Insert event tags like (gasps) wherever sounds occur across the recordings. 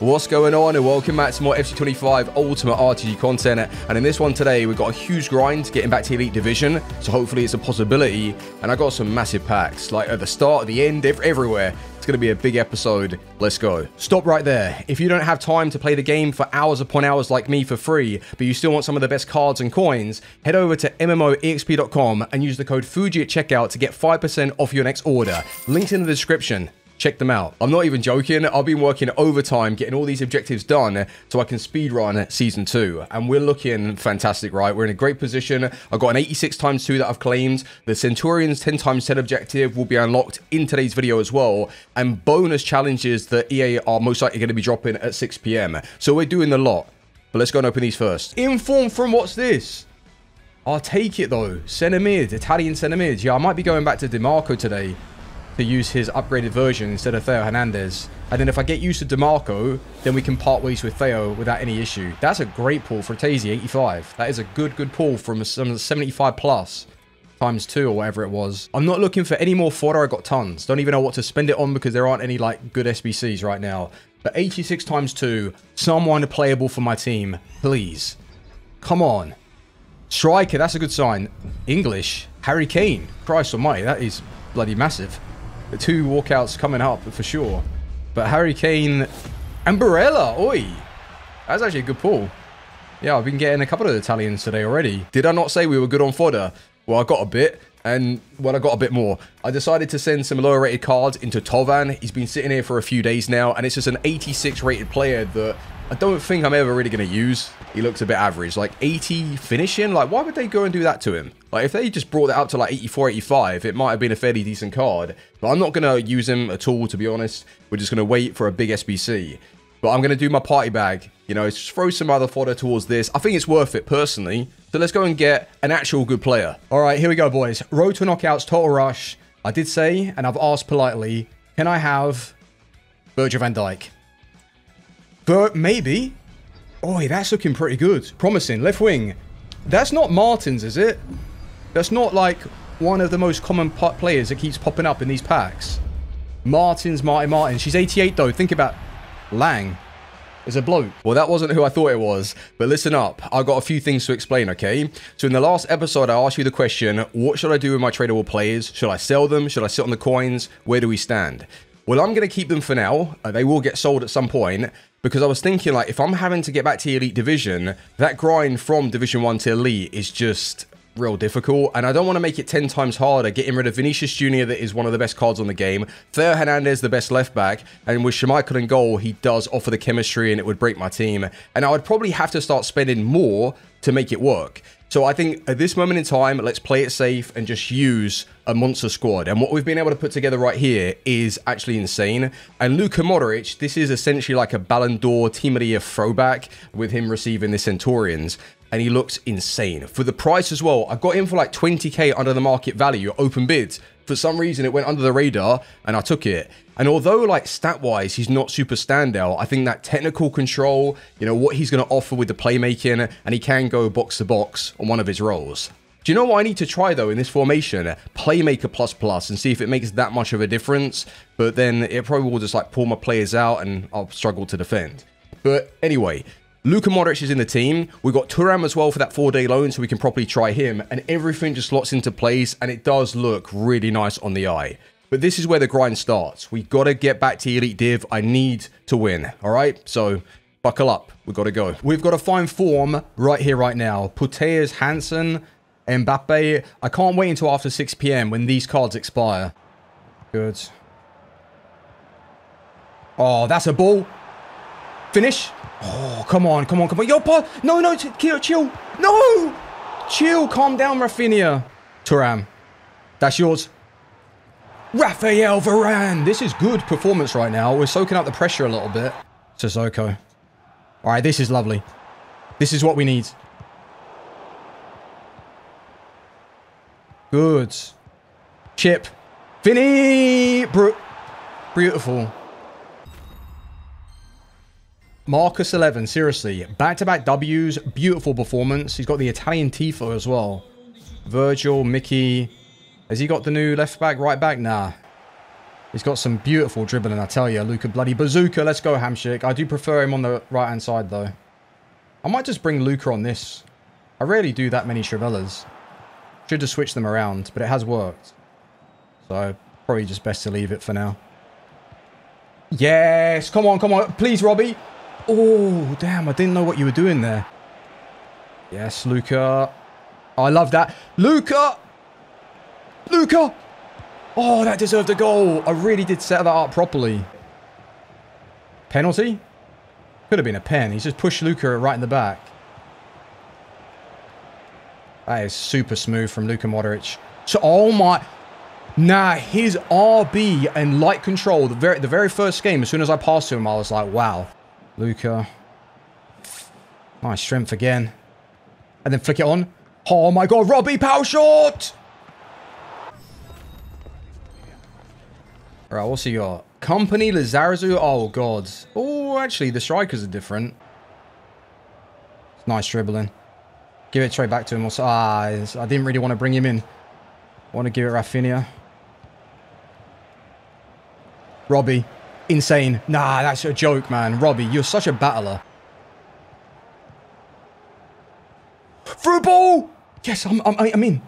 What's going on and welcome back to more FC25 Ultimate RTG content and in this one today we've got a huge grind getting back to Elite Division so hopefully it's a possibility and I got some massive packs like at the start, at the end, everywhere. It's going to be a big episode. Let's go. Stop right there. If you don't have time to play the game for hours upon hours like me for free but you still want some of the best cards and coins, head over to MMOEXP.com and use the code FUJI at checkout to get 5% off your next order. Links in the description. Check them out. I'm not even joking. I've been working overtime getting all these objectives done so I can speedrun season two. And we're looking fantastic, right? We're in a great position. I've got an 86 times 2 that I've claimed. The Centurions 10 times 10 objective will be unlocked in today's video as well. And bonus challenges that EA are most likely going to be dropping at 6 p.m. So we're doing the lot. But let's go and open these first. Inform from what's this? I'll take it though. Center mid, Italian center mid. Yeah, I might be going back to Dimarco today to use his upgraded version instead of Theo Hernandez. And then if I get used to Dimarco, then we can part ways with Theo without any issue. That's a great pull for Tazy, 85. That is a good, good pull from some 75 plus times two or whatever it was. I'm not looking for any more fodder. I got tons. Don't even know what to spend it on because there aren't any like good SBCs right now. But 86 times two, someone playable for my team, please. Come on. Striker, that's a good sign. English, Harry Kane. Christ almighty, that is bloody massive two walkouts coming up for sure. But Harry Kane and Barella, oi. That's actually a good pull. Yeah, I've been getting a couple of Italians today already. Did I not say we were good on fodder? Well, I got a bit, and well, I got a bit more. I decided to send some lower rated cards into Tovan. He's been sitting here for a few days now, and it's just an 86 rated player that I don't think I'm ever really going to use. He looks a bit average. Like 80 finishing? Like, why would they go and do that to him? Like, if they just brought that up to like 84, 85, it might have been a fairly decent card. But I'm not going to use him at all, to be honest. We're just going to wait for a big SBC. But I'm going to do my party bag. You know, just throw some other fodder towards this. I think it's worth it, personally. So let's go and get an actual good player. All right, here we go, boys. Road to knockouts, total rush. I did say, and I've asked politely, can I have Virgil van Dijk? But maybe. Oi, that's looking pretty good. Promising. Left wing. That's not Martens, is it? That's not like one of the most common players that keeps popping up in these packs. Martens, Martin, Martin. She's 88 though. Think about Lang. Is a bloke. Well, that wasn't who I thought it was. But listen up. I've got a few things to explain, okay? So in the last episode, I asked you the question, what should I do with my tradable players? Should I sell them? Should I sit on the coins? Where do we stand? Well, I'm going to keep them for now. Uh, they will get sold at some point because I was thinking like if I'm having to get back to Elite Division, that grind from Division 1 to Elite is just real difficult and I don't want to make it 10 times harder getting rid of Vinicius Jr. that is one of the best cards on the game Theo Hernandez the best left back and with Schmeichel in goal he does offer the chemistry and it would break my team and I would probably have to start spending more to make it work so I think at this moment in time, let's play it safe and just use a monster squad. And what we've been able to put together right here is actually insane. And Luka Modric, this is essentially like a Ballon d'Or Team of the Year throwback with him receiving the Centurions. And he looks insane. For the price as well, I got him for like 20k under the market value, open bids. For some reason, it went under the radar and I took it. And although like stat wise, he's not super standout, I think that technical control, you know, what he's going to offer with the playmaking and he can go box to box on one of his roles. Do you know what I need to try though in this formation? Playmaker plus plus and see if it makes that much of a difference. But then it probably will just like pull my players out and I'll struggle to defend. But anyway, Luka Modric is in the team. We've got Thuram as well for that four-day loan, so we can properly try him. And everything just slots into place, and it does look really nice on the eye. But this is where the grind starts. we got to get back to Elite Div. I need to win, all right? So buckle up. We've got to go. We've got to find form right here, right now. Putellas, Hansen, Mbappe. I can't wait until after 6 p.m. when these cards expire. Good. Oh, that's a ball. Finish. Oh, come on, come on, come on. Yo, Paul. No, no, chill, chill. No! Chill, calm down, Rafinha. Thuram. That's yours. Raphael Varane. This is good performance right now. We're soaking up the pressure a little bit. Sissoko. All right, this is lovely. This is what we need. Good. Chip. Vinny! Beautiful. Marcus 11, seriously. Back-to-back -back W's, beautiful performance. He's got the Italian Tifo as well. Virgil, Mickey. Has he got the new left back, right back? Nah. He's got some beautiful dribbling, I tell you. Luka bloody bazooka. Let's go, Hamsik. I do prefer him on the right-hand side, though. I might just bring Luka on this. I rarely do that many Trivelas. Should have switched them around, but it has worked. So, probably just best to leave it for now. Yes, come on, come on. Please, Robbie. Oh, damn, I didn't know what you were doing there. Yes, Luka. I love that. Luka! Luka! Oh, that deserved a goal. I really did set that up properly. Penalty? Could have been a pen. He's just pushed Luka right in the back. That is super smooth from Luka Modric. So, oh my... Nah, his RB and light control, the very, the very first game, as soon as I passed to him, I was like, wow. Luka. Nice strength again. And then flick it on. Oh my god, Robbie, power shot! Alright, what's he got? Kompany, Lizarazu. Oh, God. Oh, actually, the strikers are different. Nice dribbling. Give it straight back to him. Also, ah, I didn't really want to bring him in. I want to give it Rafinha. Robbie. Insane. Nah, that's a joke, man. Robbie, you're such a battler. Through ball! Yes, I'm, I'm, I'm in.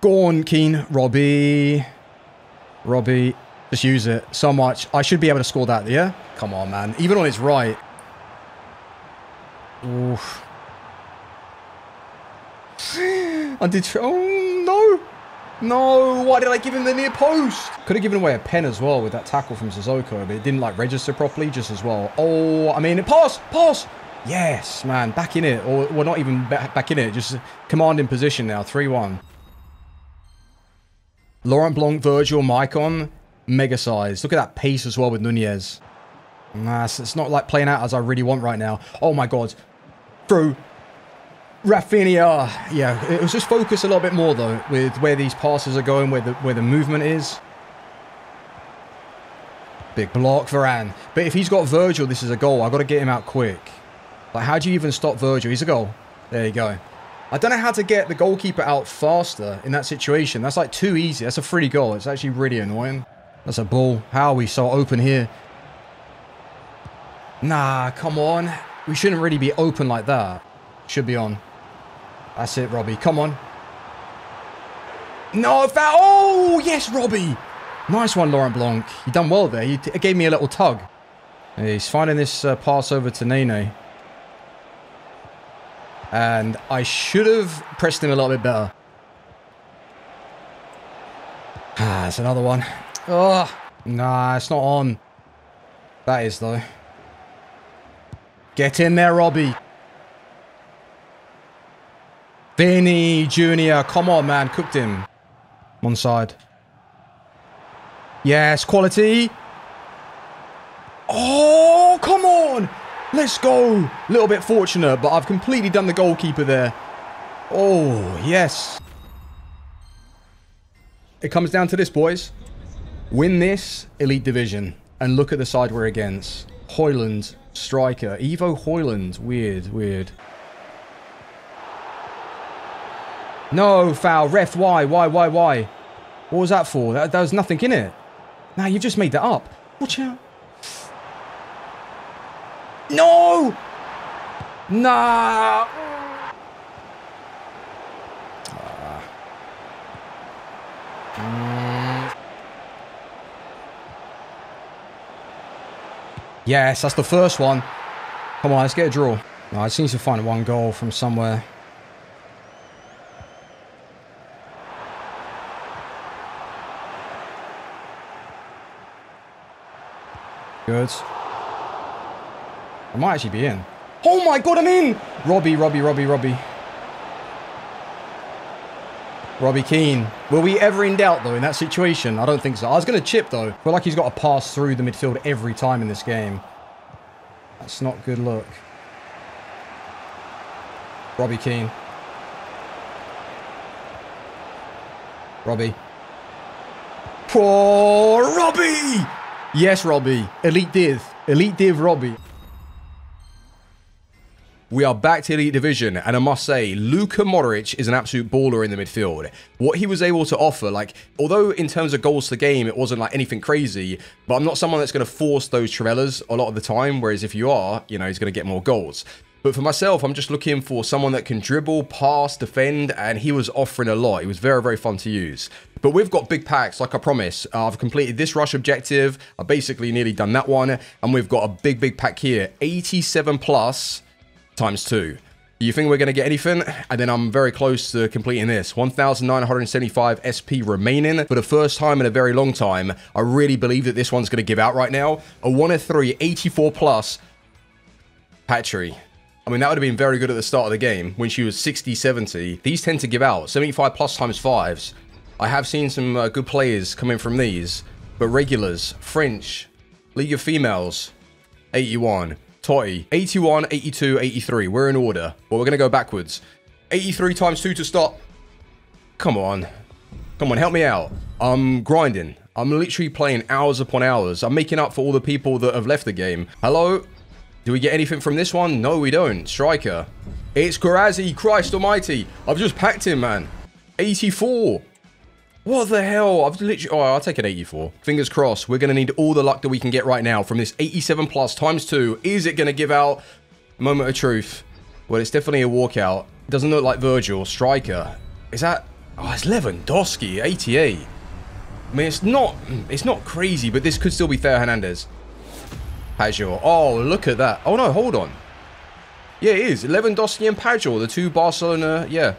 Go on, Keane. Robbie. Robbie. Just use it so much. I should be able to score that, yeah? Come on, man. Even on its right. Oof. (gasps) I did... Oh. No. Why did I give him the near post? Could have given away a pen as well with that tackle from Sissoko, but it didn't, like, register properly just as well. Oh, I mean, pass, pass. Yes, man. Back in it. Or, well, not even back in it. Just commanding position now. 3-1. Laurent Blanc, Virgil, Maicon mega size. Look at that pace as well with Nunez. Nah, it's not like playing out as I really want right now. Oh my god. Through. Rafinha. Yeah, it was just focus a little bit more though with where these passes are going, where the where the movement is. Big block, Varane. But if he's got Virgil, this is a goal. I've got to get him out quick. Like, how do you even stop Virgil? He's a goal. There you go. I don't know how to get the goalkeeper out faster in that situation. That's like too easy. That's a free goal. It's actually really annoying. That's a ball. How are we so open here? Nah, come on. We shouldn't really be open like that. Should be on. That's it, Robbie. Come on. No, foul. Oh, yes, Robbie. Nice one, Laurent Blanc. You done well there. He gave me a little tug. He's finding this uh, pass over to Nene. And I should have pressed him a little bit better. Ah, that's another one. Oh, nah, it's not on. That is, though. Get in there, Robbie. Vinny Jr. Come on, man. Cooked him. One side. Yes, quality. Oh, come on. Let's go. A little bit fortunate, but I've completely done the goalkeeper there. Oh, yes. It comes down to this, boys. Win this Elite Division and look at the side we're against. Højlund, striker. Ivo Højlund. Weird, weird. No, foul. Ref, why? Why, why, why? What was that for? That, there was nothing in it. Nah, you've just made that up. Watch out. No! Nah! Yes, that's the first one. Come on, let's get a draw. No, I just need to find one goal from somewhere. Good. I might actually be in. Oh my god, I'm in! Robbie, Robbie, Robbie, Robbie. Robbie Keane. Were we ever in doubt, though, in that situation? I don't think so. I was going to chip, though. I feel like he's got to pass through the midfield every time in this game. That's not good look. Robbie Keane. Robbie. Poor Robbie! Yes, Robbie. Elite Div. Elite Div Robbie. we are back to Elite Division, and I must say, Luka Modric is an absolute baller in the midfield. What he was able to offer, like, although in terms of goals to the game, it wasn't like anything crazy, but I'm not someone that's going to force those Trivelas a lot of the time, whereas if you are, you know, he's going to get more goals. But for myself, I'm just looking for someone that can dribble, pass, defend, and he was offering a lot. He was very, very fun to use. But we've got big packs, like I promised. Uh, I've completed this rush objective. I've basically nearly done that one. And we've got a big, big pack here. 87 plus times two. You think we're going to get anything? And then I'm very close to completing this. 1,975 SP remaining. For the first time in a very long time, I really believe that this one's going to give out right now. A 1 of 3, 84 plus. Patri. I mean, that would have been very good at the start of the game when she was 60, 70. These tend to give out 75 plus times fives. I have seen some uh, good players coming from these, but regulars, French, League of Females, 81. Totti, 81, 82, 83. We're in order. Well, we're going to go backwards. 83 times 2 to stop. Come on. Come on, help me out. I'm grinding. I'm literally playing hours upon hours. I'm making up for all the people that have left the game. Hello? Do we get anything from this one? No, we don't. Striker. It's Guirassy. Christ almighty. I've just packed him, man. 84. What the hell? I've literally... Oh, I'll take an 84. Fingers crossed. We're going to need all the luck that we can get right now from this 87 plus times 2. Is it going to give out? Moment of truth. Well, it's definitely a walkout. Doesn't look like Virgil. Striker. Is that... Oh, it's Lewandowski. 88. I mean, it's not... It's not crazy, but this could still be Theo Hernandez. Pajor. Oh, look at that. Oh, no, hold on. Yeah, it is. Lewandowski and Pajor, the two Barcelona... Yeah.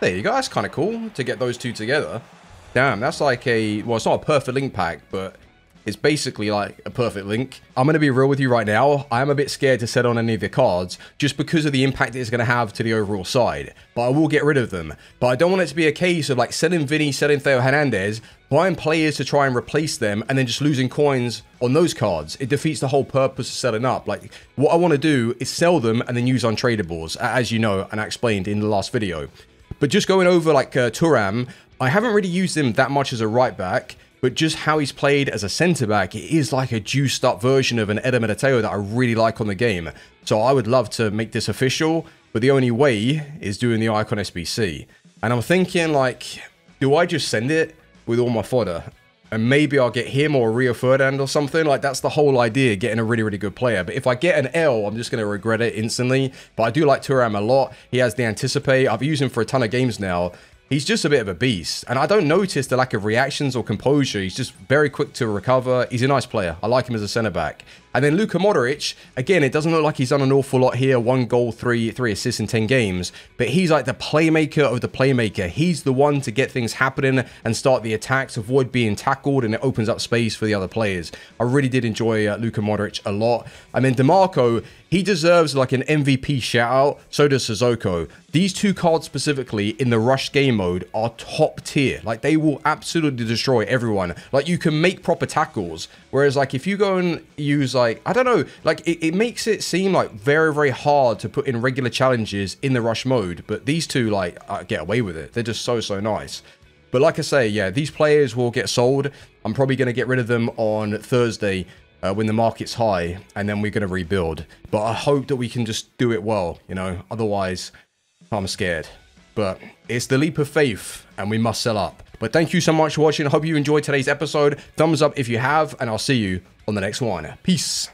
There you go. That's kind of cool to get those two together. Damn, that's like a, well, it's not a perfect link pack, but it's basically like a perfect link. I'm going to be real with you right now. I am a bit scared to set on any of the cards just because of the impact it's going to have to the overall side. But I will get rid of them. But I don't want it to be a case of like selling Vinny, selling Theo Hernandez, buying players to try and replace them, and then just losing coins on those cards. It defeats the whole purpose of setting up. Like, what I want to do is sell them and then use untradables, as you know, and I explained in the last video. But just going over like uh, Thuram, I haven't really used him that much as a right back, but just how he's played as a centre back, it is like a juiced up version of an Eder Militao that I really like on the game. So I would love to make this official, but the only way is doing the Icon SBC. And I'm thinking like, do I just send it with all my fodder? And maybe I'll get him or Rio Ferdinand or something. Like, that's the whole idea, getting a really, really good player. But if I get an L, I'm just going to regret it instantly. But I do like Thuram a lot. He has the Anticipate. I've used him for a ton of games now. He's just a bit of a beast. And I don't notice the lack of reactions or composure. He's just very quick to recover. He's a nice player. I like him as a centre back. And then Luka Modric, again, it doesn't look like he's done an awful lot here. One goal, three three assists in 10 games. But he's like the playmaker of the playmaker. He's the one to get things happening and start the attacks, avoid being tackled, and it opens up space for the other players. I really did enjoy uh, Luka Modric a lot. I mean, Dimarco, he deserves like an MVP shout out. So does Sissoko. These two cards specifically in the rush game mode are top tier. Like they will absolutely destroy everyone. Like you can make proper tackles. Whereas like if you go and use like, I don't know, like it, it makes it seem like very, very hard to put in regular challenges in the rush mode. But these two like uh, get away with it. They're just so, so nice. But like I say, yeah, these players will get sold. I'm probably going to get rid of them on Thursday uh, when the market's high, and then we're going to rebuild. But I hope that we can just do it well, you know. Otherwise, I'm scared. But it's the leap of faith, and we must sell up. But thank you so much for watching. I hope you enjoyed today's episode. Thumbs up if you have, and I'll see you on the next one. Peace.